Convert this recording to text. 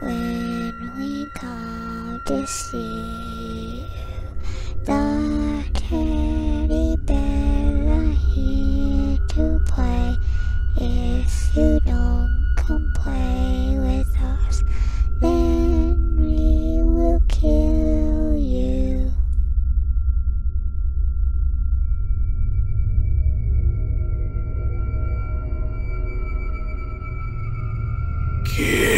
when we come to see the teddy bear here to play. If you don't come play with us, then we will kill you. Kill.